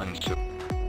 なんで。